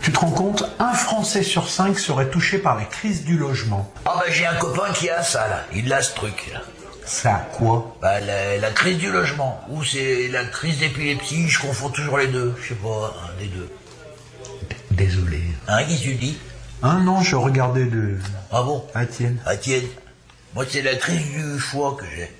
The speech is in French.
Tu te rends compte Un Français sur cinq serait touché par la crise du logement. Ah bah j'ai un copain qui a ça là, il a ce truc là. Ça quoi? Bah la, crise du logement, ou c'est la crise d'épilepsie, je confonds toujours les deux, je sais pas, un des deux. Désolé. Hein, qu'est-ce que tu dis? Un non, je regardais de... Ah bon? Ah tienne. Moi c'est la crise du choix que j'ai.